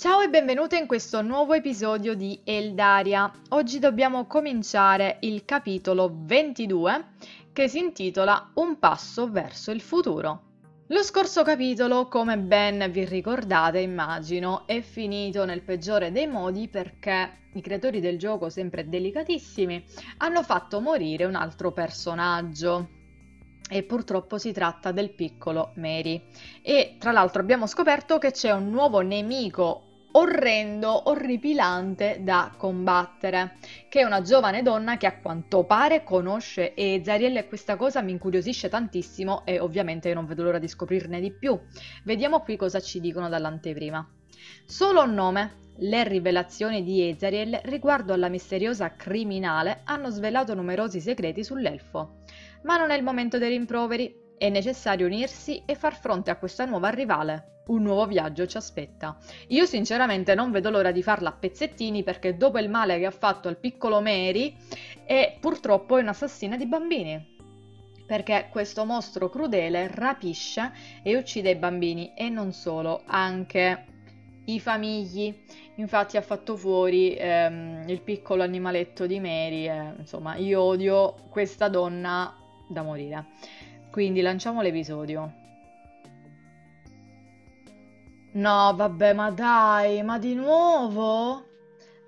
Ciao e benvenute in questo nuovo episodio di Eldaria. Oggi dobbiamo cominciare il capitolo 22 che si intitola Un passo verso il futuro. Lo scorso capitolo, come ben vi ricordate, immagino, è finito nel peggiore dei modi perché i creatori del gioco, sempre delicatissimi, hanno fatto morire un altro personaggio. E purtroppo si tratta del piccolo Mary. E tra l'altro abbiamo scoperto che c'è un nuovo nemico orrendo, orripilante da combattere, che è una giovane donna che a quanto pare conosce Ezariel e questa cosa mi incuriosisce tantissimo e ovviamente non vedo l'ora di scoprirne di più. Vediamo qui cosa ci dicono dall'anteprima. Solo un nome. Le rivelazioni di Ezariel riguardo alla misteriosa criminale hanno svelato numerosi segreti sull'elfo. Ma non è il momento dei rimproveri, è necessario unirsi e far fronte a questa nuova rivale. Un nuovo viaggio ci aspetta. Io sinceramente non vedo l'ora di farla a pezzettini perché dopo il male che ha fatto al piccolo Mary è purtroppo un'assassina di bambini. Perché questo mostro crudele rapisce e uccide i bambini e non solo, anche i famigli. Infatti ha fatto fuori ehm, il piccolo animaletto di Mary. Eh, insomma, io odio questa donna da morire. Quindi lanciamo l'episodio. No, vabbè, ma dai, ma di nuovo?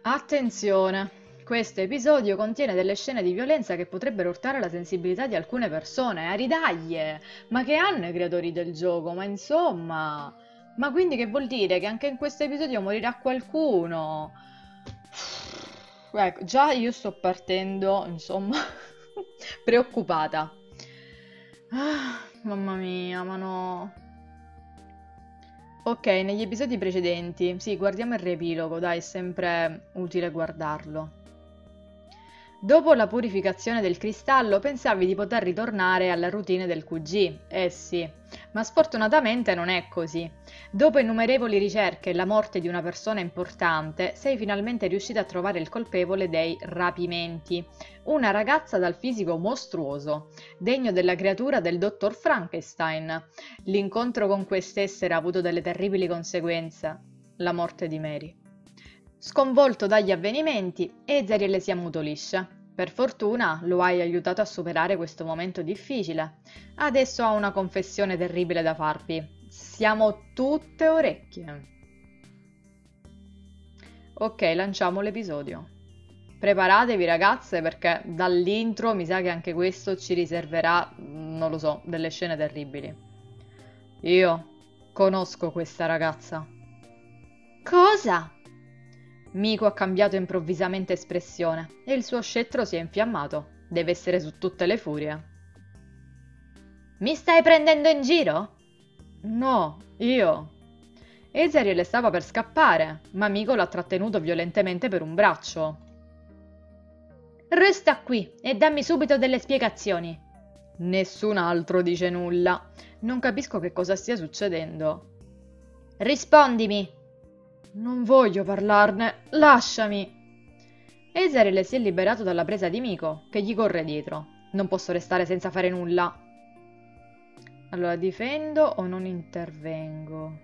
Attenzione, questo episodio contiene delle scene di violenza che potrebbero urtare la sensibilità di alcune persone. A ridaglie! Ma che hanno i creatori del gioco? Ma insomma... Ma quindi che vuol dire? Che anche in questo episodio morirà qualcuno? Ecco, già io sto partendo, insomma, preoccupata. Ah, mamma mia, ma no. Ok, negli episodi precedenti, sì, guardiamo il riepilogo, dai, è sempre utile guardarlo. Dopo la purificazione del cristallo pensavi di poter ritornare alla routine del QG, eh sì, ma sfortunatamente non è così. Dopo innumerevoli ricerche e la morte di una persona importante, sei finalmente riuscita a trovare il colpevole dei rapimenti, una ragazza dal fisico mostruoso, degno della creatura del dottor Frankenstein. L'incontro con quest'essere ha avuto delle terribili conseguenze, la morte di Mary. Sconvolto dagli avvenimenti, Ezariel si ammutolisce. Per fortuna lo hai aiutato a superare questo momento difficile. Adesso ha una confessione terribile da farvi. Siamo tutte orecchie. Ok, lanciamo l'episodio. Preparatevi ragazze perché dall'intro mi sa che anche questo ci riserverà, non lo so, delle scene terribili. Io conosco questa ragazza. Cosa? Miko ha cambiato improvvisamente espressione e il suo scettro si è infiammato. Deve essere su tutte le furie. Mi stai prendendo in giro? No, io. Ezariel stava per scappare, ma Miko l'ha trattenuto violentemente per un braccio. Resta qui e dammi subito delle spiegazioni. Nessun altro dice nulla. Non capisco che cosa stia succedendo. Rispondimi, non voglio parlarne, lasciami! Ezerele si è liberato dalla presa di Miko, che gli corre dietro. Non posso restare senza fare nulla. Allora, difendo o non intervengo?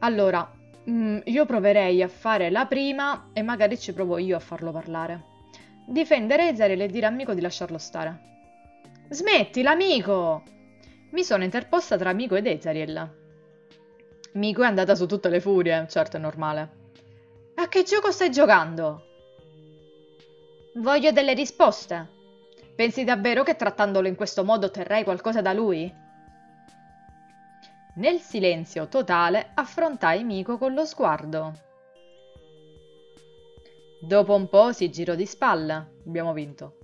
Allora, mm, io proverei a fare la prima e magari ci provo io a farlo parlare. Difendere Ezerele e dire a Miko di lasciarlo stare. Smetti, l'amico! Mi sono interposta tra Miko ed Ezariel. Miku è andata su tutte le furie, certo è normale. A che gioco stai giocando? Voglio delle risposte. Pensi davvero che trattandolo in questo modo otterrai qualcosa da lui? Nel silenzio totale affrontai Miko con lo sguardo. Dopo un po' si girò di spalle. Abbiamo vinto.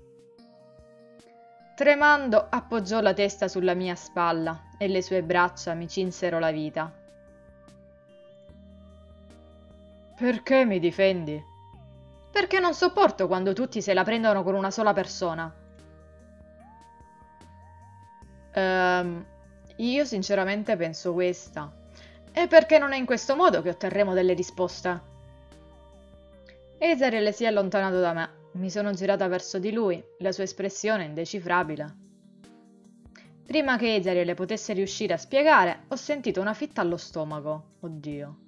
Tremando appoggiò la testa sulla mia spalla e le sue braccia mi cinsero la vita. Perché mi difendi? Perché non sopporto quando tutti se la prendono con una sola persona. Ehm, io sinceramente penso questa. E perché non è in questo modo che otterremo delle risposte? Ezariel si è allontanato da me. Mi sono girata verso di lui, la sua espressione indecifrabile. Prima che Ezariel potesse riuscire a spiegare, ho sentito una fitta allo stomaco. Oddio.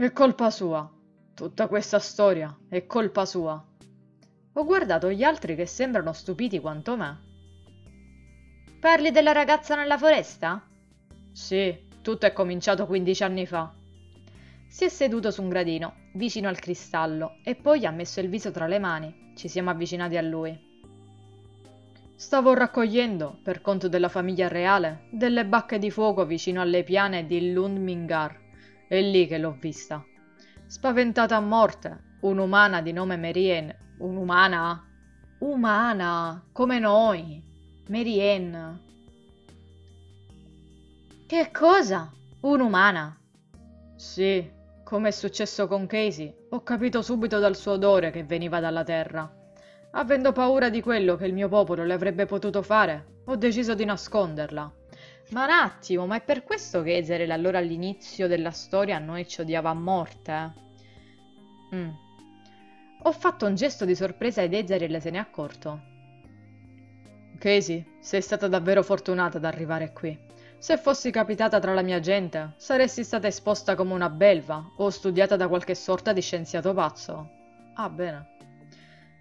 È colpa sua. Tutta questa storia è colpa sua. Ho guardato gli altri che sembrano stupiti quanto me. Parli della ragazza nella foresta? Sì, tutto è cominciato 15 anni fa. Si è seduto su un gradino, vicino al cristallo, e poi ha messo il viso tra le mani. Ci siamo avvicinati a lui. Stavo raccogliendo, per conto della famiglia reale, delle bacche di fuoco vicino alle piane di Lundmingar. È lì che l'ho vista. Spaventata a morte, un'umana di nome Merien. Un'umana? Umana, come noi. Merien. Che cosa? Un'umana? Sì, come è successo con Casey, ho capito subito dal suo odore che veniva dalla terra. Avendo paura di quello che il mio popolo le avrebbe potuto fare, ho deciso di nasconderla. Ma un attimo, ma è per questo che Ezerel allora all'inizio della storia a noi ci odiava a morte? Mm. Ho fatto un gesto di sorpresa ed Ezerel se ne è accorto. Casey, sei stata davvero fortunata ad arrivare qui. Se fossi capitata tra la mia gente, saresti stata esposta come una belva o studiata da qualche sorta di scienziato pazzo. Ah, bene.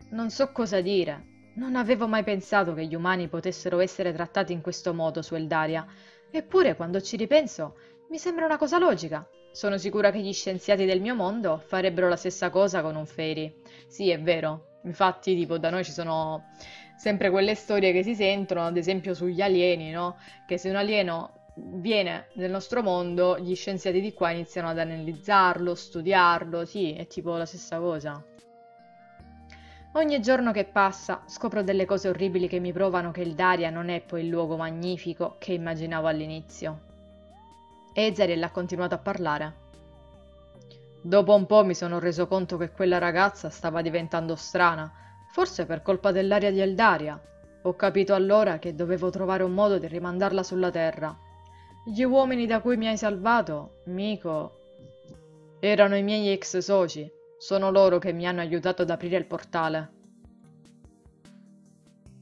Non so cosa dire. Non avevo mai pensato che gli umani potessero essere trattati in questo modo su Eldaria. Eppure, quando ci ripenso, mi sembra una cosa logica. Sono sicura che gli scienziati del mio mondo farebbero la stessa cosa con un Fairy. Sì, è vero. Infatti, tipo, da noi ci sono sempre quelle storie che si sentono, ad esempio sugli alieni, no? Che se un alieno viene nel nostro mondo, gli scienziati di qua iniziano ad analizzarlo, studiarlo, sì, è tipo la stessa cosa. Ogni giorno che passa scopro delle cose orribili che mi provano che il Daria non è poi il luogo magnifico che immaginavo all'inizio. Ezariel ha continuato a parlare. Dopo un po' mi sono reso conto che quella ragazza stava diventando strana Forse per colpa dell'aria di Eldaria. Ho capito allora che dovevo trovare un modo di rimandarla sulla terra. Gli uomini da cui mi hai salvato, Miko, erano i miei ex soci. Sono loro che mi hanno aiutato ad aprire il portale.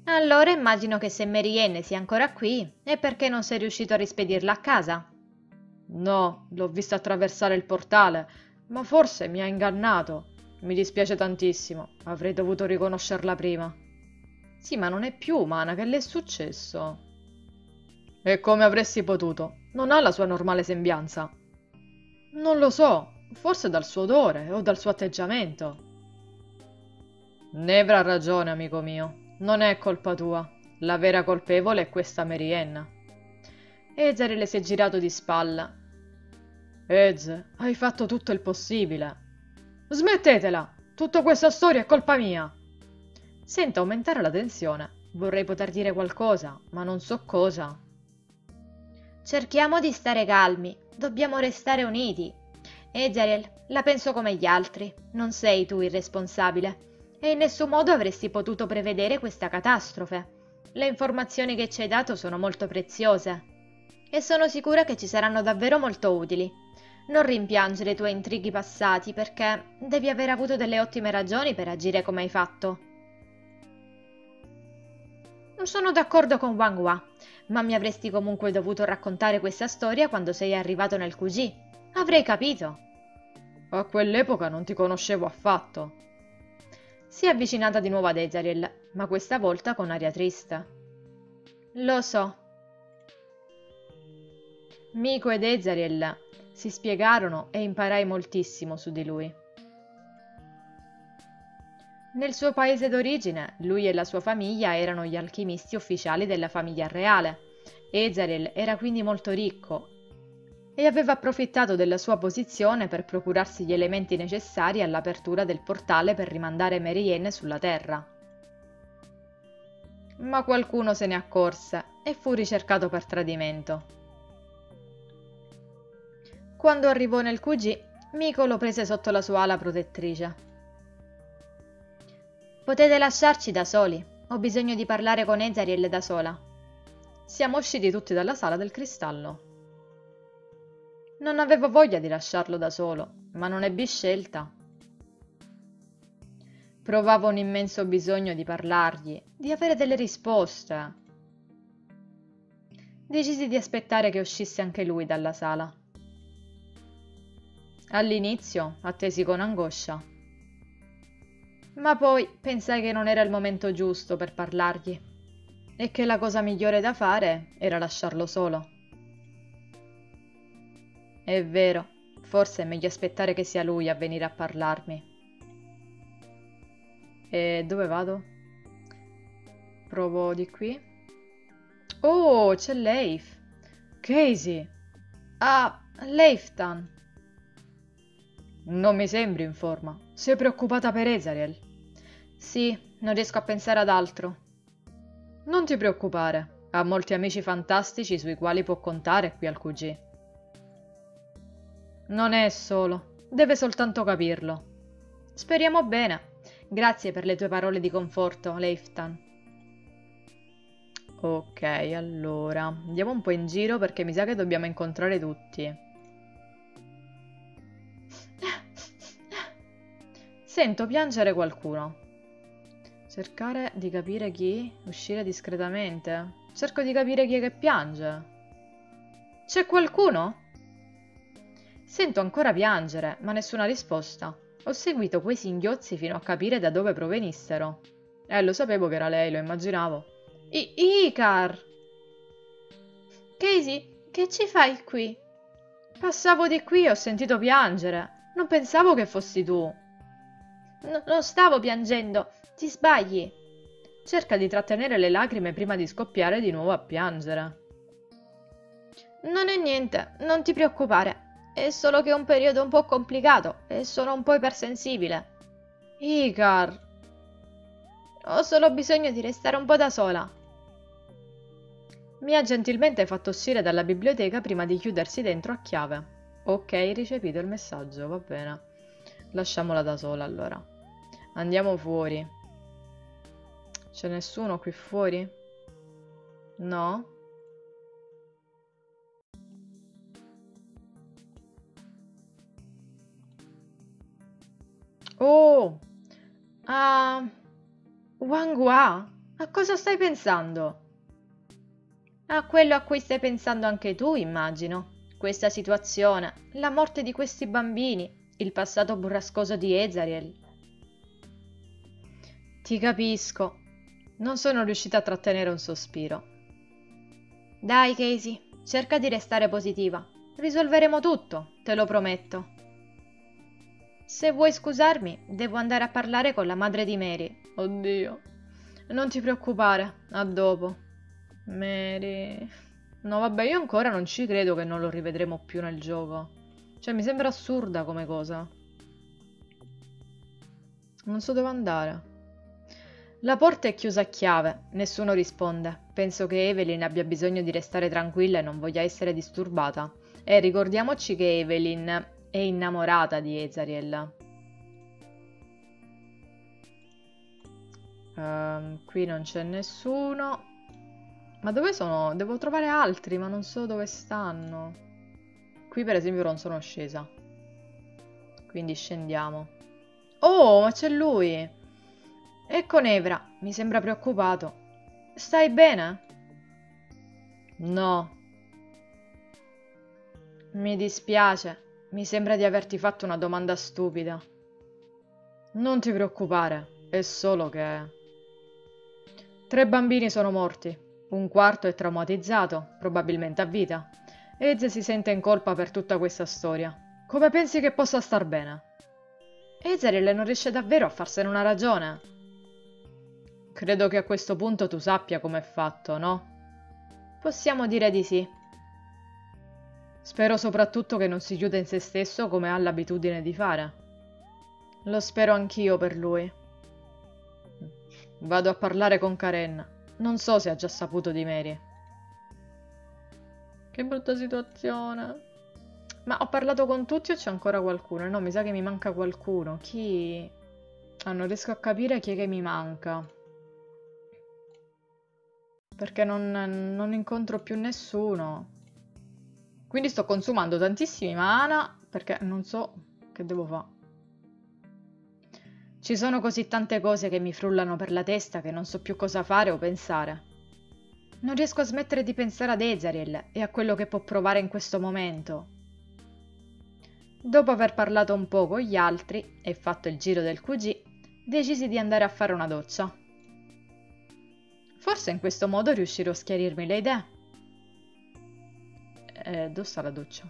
Allora immagino che se Marianne sia ancora qui è perché non sei riuscito a rispedirla a casa. No, l'ho vista attraversare il portale, ma forse mi ha ingannato. Mi dispiace tantissimo, avrei dovuto riconoscerla prima. Sì, ma non è più umana, che le è successo? E come avresti potuto? Non ha la sua normale sembianza. Non lo so, forse dal suo odore o dal suo atteggiamento. Nevra ha ragione, amico mio. Non è colpa tua. La vera colpevole è questa. Ezer le si è girato di spalla. Ez, hai fatto tutto il possibile. Smettetela! Tutta questa storia è colpa mia! Sento aumentare la tensione. Vorrei poter dire qualcosa, ma non so cosa. Cerchiamo di stare calmi. Dobbiamo restare uniti. Ezariel, la penso come gli altri. Non sei tu il responsabile. E in nessun modo avresti potuto prevedere questa catastrofe. Le informazioni che ci hai dato sono molto preziose. E sono sicura che ci saranno davvero molto utili. Non rimpiangere i tuoi intrighi passati perché devi aver avuto delle ottime ragioni per agire come hai fatto. Non sono d'accordo con Wang Hua, ma mi avresti comunque dovuto raccontare questa storia quando sei arrivato nel QG. Avrei capito. A quell'epoca non ti conoscevo affatto. Si è avvicinata di nuovo ad Ezariel, ma questa volta con aria triste. Lo so. Miko ed Ezariel si spiegarono e imparai moltissimo su di lui. Nel suo paese d'origine, lui e la sua famiglia erano gli alchimisti ufficiali della famiglia reale. Ezarel era quindi molto ricco e aveva approfittato della sua posizione per procurarsi gli elementi necessari all'apertura del portale per rimandare Merienne sulla Terra. Ma qualcuno se ne accorse e fu ricercato per tradimento. Quando arrivò nel QG, Miko lo prese sotto la sua ala protettrice. Potete lasciarci da soli. Ho bisogno di parlare con Ezariel da sola. Siamo usciti tutti dalla sala del cristallo. Non avevo voglia di lasciarlo da solo, ma non ebbi scelta. Provavo un immenso bisogno di parlargli, di avere delle risposte. Decisi di aspettare che uscisse anche lui dalla sala. All'inizio attesi con angoscia. Ma poi pensai che non era il momento giusto per parlargli e che la cosa migliore da fare era lasciarlo solo. È vero, forse è meglio aspettare che sia lui a venire a parlarmi. E dove vado? Provo di qui. Oh, c'è Leif. Casey. Ah, Leiftan. Non mi sembri in forma. Sei preoccupata per Ezariel? Sì, non riesco a pensare ad altro. Non ti preoccupare. Ha molti amici fantastici sui quali può contare qui al QG. Non è solo. Deve soltanto capirlo. Speriamo bene. Grazie per le tue parole di conforto, Leiftan. Ok, allora, andiamo un po' in giro perché mi sa che dobbiamo incontrare tutti. Sento piangere qualcuno. Cercare di capire chi? Uscire discretamente? Cerco di capire chi è che piange. C'è qualcuno? Sento ancora piangere, ma nessuna risposta. Ho seguito quei singhiozzi fino a capire da dove provenissero. Eh, lo sapevo che era lei, lo immaginavo. I Icar! Casey, che ci fai qui? Passavo di qui e ho sentito piangere. Non pensavo che fossi tu. No, non stavo piangendo, ti sbagli. Cerca di trattenere le lacrime prima di scoppiare di nuovo a piangere. Non è niente, non ti preoccupare. È solo che è un periodo un po' complicato e sono un po' ipersensibile. Icar! Ho solo bisogno di restare un po' da sola. Mi ha gentilmente fatto uscire dalla biblioteca prima di chiudersi dentro a chiave. Ok, ricepito il messaggio, va bene. Lasciamola da sola allora. Andiamo fuori. C'è nessuno qui fuori? No? Oh! Ah... Wanghua? A cosa stai pensando? A quello a cui stai pensando anche tu, immagino. Questa situazione, la morte di questi bambini, il passato burrascoso di Ezariel. Ti capisco. Non sono riuscita a trattenere un sospiro. Dai, Casey, cerca di restare positiva. Risolveremo tutto, te lo prometto. Se vuoi scusarmi, devo andare a parlare con la madre di Mary. Oddio. Non ti preoccupare, a dopo. Mary... No, vabbè, io ancora non ci credo che non lo rivedremo più nel gioco. Cioè, mi sembra assurda come cosa. Non so dove andare. La porta è chiusa a chiave, nessuno risponde. Penso che Evelyn abbia bisogno di restare tranquilla e non voglia essere disturbata. E ricordiamoci che Evelyn è innamorata di Ezariel. Um, qui non c'è nessuno. Ma dove sono? Devo trovare altri, ma non so dove stanno. Qui per esempio non sono scesa. Quindi scendiamo. Oh, ma c'è lui! Ecco Nevra, mi sembra preoccupato. Stai bene? No. Mi dispiace. Mi sembra di averti fatto una domanda stupida. Non ti preoccupare, è solo che... Tre bambini sono morti, un quarto è traumatizzato, probabilmente a vita. Eze si sente in colpa per tutta questa storia. Come pensi che possa star bene? Ezeril non riesce davvero a farsene una ragione. Credo che a questo punto tu sappia com'è fatto, no? Possiamo dire di sì. Spero soprattutto che non si chiuda in se stesso come ha l'abitudine di fare. Lo spero anch'io per lui. Vado a parlare con Karen. Non so se ha già saputo di Mary. Che brutta situazione. Ma ho parlato con tutti o c'è ancora qualcuno? No, mi sa che mi manca qualcuno. Chi? Ah, non riesco a capire chi è che mi manca. Perché non, non incontro più nessuno. Quindi sto consumando tantissimi mana perché non so che devo fare. Ci sono così tante cose che mi frullano per la testa che non so più cosa fare o pensare. Non riesco a smettere di pensare ad Ezariel e a quello che può provare in questo momento. Dopo aver parlato un po' con gli altri e fatto il giro del QG, decisi di andare a fare una doccia. Forse in questo modo riuscirò a schiarirmi le idee. Eh, dove sta la doccia?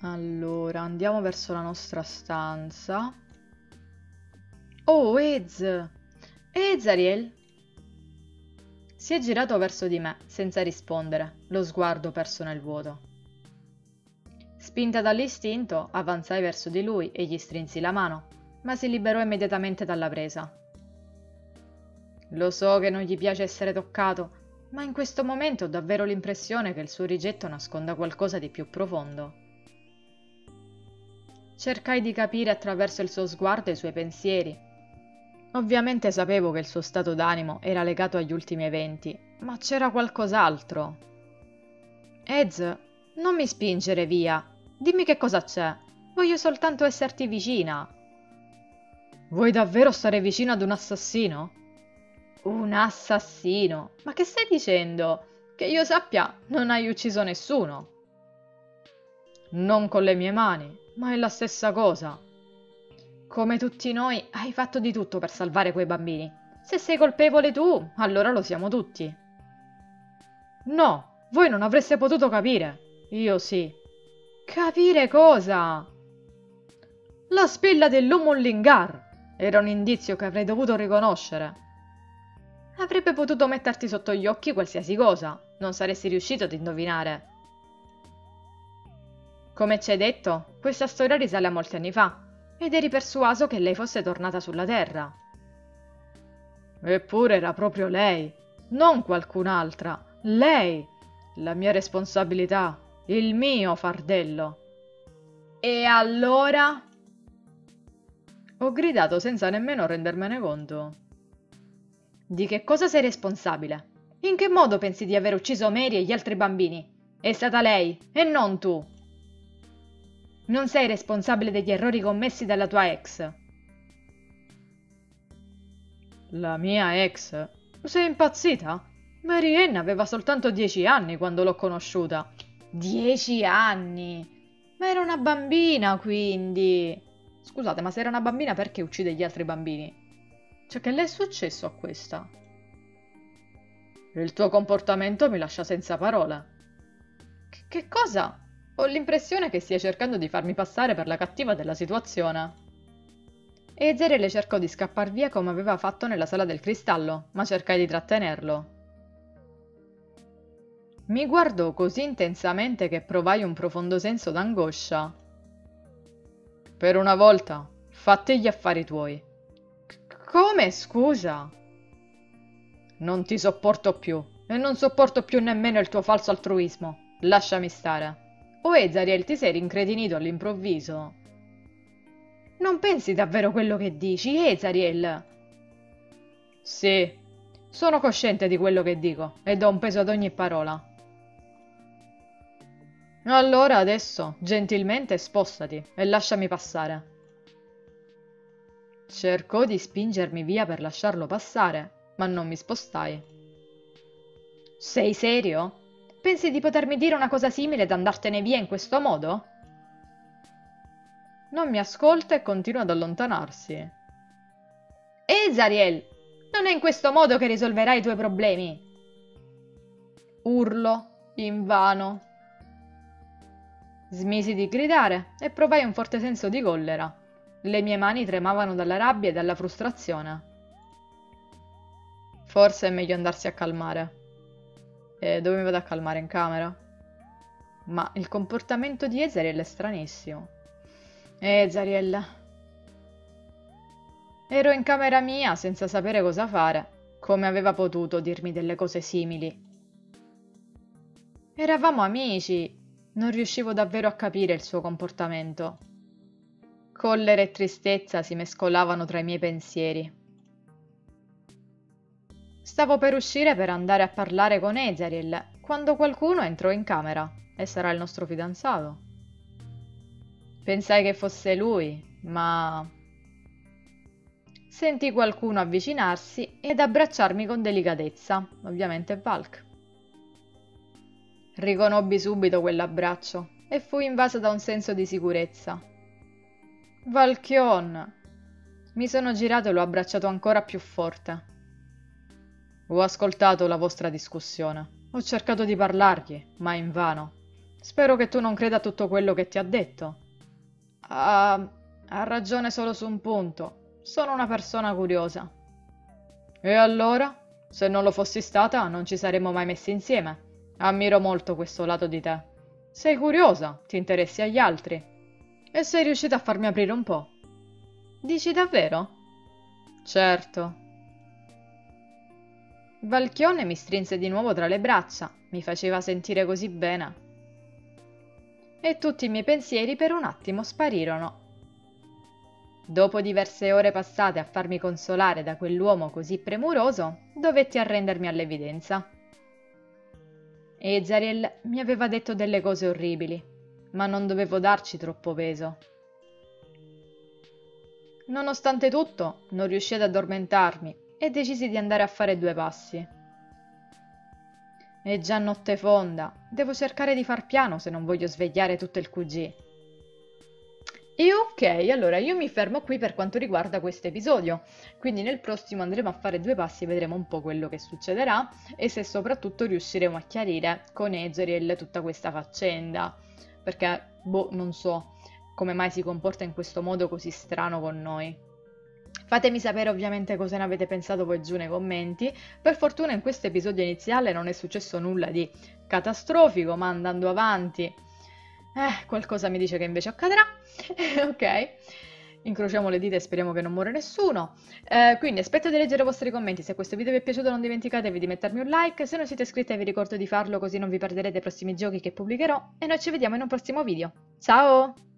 Allora, andiamo verso la nostra stanza. Oh, Ez! Ez, Ariel! Si è girato verso di me, senza rispondere, lo sguardo perso nel vuoto. Spinta dall'istinto, avanzai verso di lui e gli strinsi la mano, ma si liberò immediatamente dalla presa. Lo so che non gli piace essere toccato, ma in questo momento ho davvero l'impressione che il suo rigetto nasconda qualcosa di più profondo. Cercai di capire attraverso il suo sguardo i suoi pensieri. Ovviamente sapevo che il suo stato d'animo era legato agli ultimi eventi, ma c'era qualcos'altro. Ez, non mi spingere via. Dimmi che cosa c'è. Voglio soltanto esserti vicina. Vuoi davvero stare vicino ad un assassino? Un assassino? Ma che stai dicendo? Che io sappia, non hai ucciso nessuno. Non con le mie mani, ma è la stessa cosa. Come tutti noi, hai fatto di tutto per salvare quei bambini. Se sei colpevole tu, allora lo siamo tutti. No, voi non avreste potuto capire. Io sì. Capire cosa? La spilla dell'Umullingar era un indizio che avrei dovuto riconoscere. Avrebbe potuto metterti sotto gli occhi qualsiasi cosa, non saresti riuscito ad indovinare. Come ci hai detto, questa storia risale a molti anni fa ed eri persuaso che lei fosse tornata sulla Terra. Eppure era proprio lei, non qualcun'altra, lei, la mia responsabilità, il mio fardello. E allora? Ho gridato senza nemmeno rendermene conto. Di che cosa sei responsabile? In che modo pensi di aver ucciso Mary e gli altri bambini? È stata lei, e non tu. Non sei responsabile degli errori commessi dalla tua ex. La mia ex? Sei impazzita? Mary Ann aveva soltanto dieci anni quando l'ho conosciuta. Dieci anni? Ma era una bambina, quindi. Scusate, ma se era una bambina perché uccide gli altri bambini? Cioè, che le è successo a questa? Il tuo comportamento mi lascia senza parole. Che, che cosa? Ho l'impressione che stia cercando di farmi passare per la cattiva della situazione. E Zerele cercò di scappar via come aveva fatto nella sala del cristallo, ma cercai di trattenerlo. Mi guardò così intensamente che provai un profondo senso d'angoscia. Per una volta, fatti gli affari tuoi. Come, scusa? Non ti sopporto più, e non sopporto più nemmeno il tuo falso altruismo. Lasciami stare. O Ezariel ti sei rincredinito all'improvviso? Non pensi davvero quello che dici, Ezariel? Sì, sono cosciente di quello che dico e do un peso ad ogni parola. Allora adesso, gentilmente, spostati e lasciami passare. Cercò di spingermi via per lasciarlo passare, ma non mi spostai. Sei serio? Pensi di potermi dire una cosa simile ed andartene via in questo modo? Non mi ascolta e continua ad allontanarsi. Ezariel, non è in questo modo che risolverai i tuoi problemi. Urlo, invano. Smisi di gridare e provai un forte senso di collera. Le mie mani tremavano dalla rabbia e dalla frustrazione. Forse è meglio andarsi a calmare. E dove mi vado a calmare? In camera? Ma il comportamento di Ezariel è stranissimo. Ezariel. Ero in camera mia senza sapere cosa fare. Come aveva potuto dirmi delle cose simili? Eravamo amici. Non riuscivo davvero a capire il suo comportamento. Collera e tristezza si mescolavano tra i miei pensieri. Stavo per uscire per andare a parlare con Ezariel quando qualcuno entrò in camera e sarà il nostro fidanzato. Pensai che fosse lui, ma... Sentì qualcuno avvicinarsi ed abbracciarmi con delicatezza, ovviamente Valk. Riconobbi subito quell'abbraccio e fui invasa da un senso di sicurezza. Valchion! Mi sono girato e l'ho abbracciato ancora più forte. Ho ascoltato la vostra discussione. Ho cercato di parlargli, ma invano. Spero che tu non creda tutto quello che ti ha detto. Ha, ha ragione solo su un punto. Sono una persona curiosa. E allora? Se non lo fossi stata, non ci saremmo mai messi insieme. Ammiro molto questo lato di te. Sei curiosa, ti interessi agli altri. E sei riuscita a farmi aprire un po'. Dici davvero? Certo. Valchione mi strinse di nuovo tra le braccia, mi faceva sentire così bene. E tutti i miei pensieri per un attimo sparirono. Dopo diverse ore passate a farmi consolare da quell'uomo così premuroso, dovetti arrendermi all'evidenza. Ezariel mi aveva detto delle cose orribili, ma non dovevo darci troppo peso. Nonostante tutto, non riuscii ad addormentarmi e decisi di andare a fare due passi. È già notte fonda, devo cercare di far piano se non voglio svegliare tutto il QG. E ok, allora io mi fermo qui per quanto riguarda questo episodio, quindi nel prossimo andremo a fare due passi e vedremo un po' quello che succederà e se soprattutto riusciremo a chiarire con Ezreal tutta questa faccenda, perché boh, non so come mai si comporta in questo modo così strano con noi. Fatemi sapere ovviamente cosa ne avete pensato voi giù nei commenti. Per fortuna in questo episodio iniziale non è successo nulla di catastrofico, ma andando avanti, eh, qualcosa mi dice che invece accadrà. ok. Incrociamo le dita e speriamo che non muore nessuno. Eh, quindi aspetto di leggere i vostri commenti. Se questo video vi è piaciuto non dimenticatevi di mettermi un like. Se non siete iscritti vi ricordo di farlo così non vi perderete i prossimi giochi che pubblicherò. E noi ci vediamo in un prossimo video. Ciao!